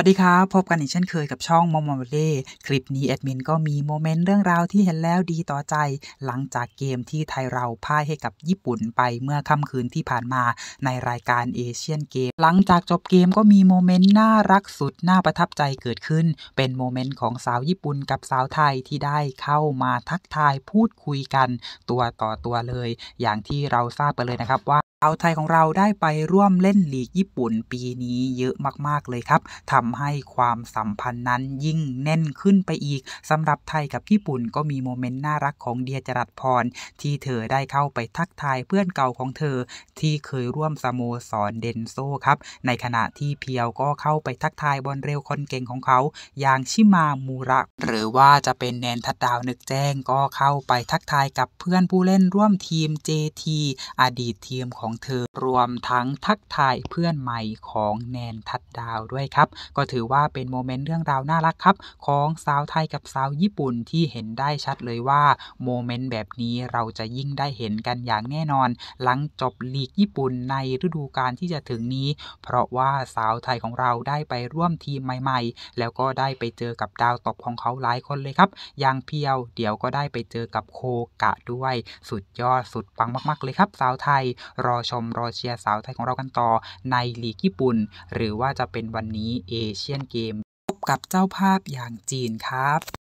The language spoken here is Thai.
วัสดีครับ พบกันอีกเช่นเคยกับช่องมอมอเล่คลิปนี้แอดมินก็มีโมเมนต์เรื่องราวที่เห็นแล้วดีต่อใจ หลังจากเกมที่ไทยเราพ่ายให้กับญี่ปุ่นไปเมื่อค่ำคืนที่ผ่านมาในรายการเอเชียนเกมส์ หลังจากจบเกมก็มีโมเมนต์น่ารักสุดน่าประทับใจเกิดขึ้น เป็นโมเมนต์ของสาวญี่ปุ่นกับสาวไทยที่ได้เข้ามาทักทายพูดคุยกันตัวต่อตัวเลย อย่างที่เราทราบไปเลยนะครับว่า ชาวไทยของเราได้ไปร่วมเล่นลีกญี่ปุ่นปีนี้เยอะมากๆเลยครับทำให้ความสัมพันธ์นั้นยิ่งแน่นขึ้นไปอีกสำหรับไทยกับญี่ปุ่นก็มีโมเมนต์น่ารักของเดียจรัสพร ที่เธอได้เข้าไปทักทายเพื่อนเก่าของเธอ ที่เคยร่วมสโมสรเดนโซครับในขณะที่เพียวก็เข้าไปทักทายบอลเร็วคนเก่งของเขา อย่างชิมามูระ หรือว่าจะเป็นแนนทัดดาวนึกแจ้งก็เข้าไปทักทายกับเพื่อนผู้เล่นร่วมทีม JT อดีตทีมของของเธอรวมทั้งทักทายเพื่อนใหม่ของแนนทัดดาวด้วยครับ ก็ถือว่าเป็นโมเมนต์เรื่องราวน่ารักครับ ของสาวไทยกับสาวญี่ปุ่นที่เห็นได้ชัดเลยว่าโมเมนต์แบบนี้เราจะยิ่งได้เห็นกันอย่างแน่นอน หลังจบลีกญี่ปุ่นในฤดูกาลที่จะถึงนี้ เพราะว่าสาวไทยของเราได้ไปร่วมทีมใหม่ ๆ แล้วก็ได้ไปเจอกับดาวตบของเขาหลายคนเลยครับ อย่างเพียวเดี๋ยวก็ได้ไปเจอกับโคกะด้วย สุดยอดสุดปังมาก ๆ เลยครับ สาวไทยรอชมรอเชียร์สาวไทยของเรากันต่อในลีกญี่ปุ่น หรือว่าจะเป็นวันนี้เอเชียนเกมพบกับเจ้าภาพอย่างจีนครับ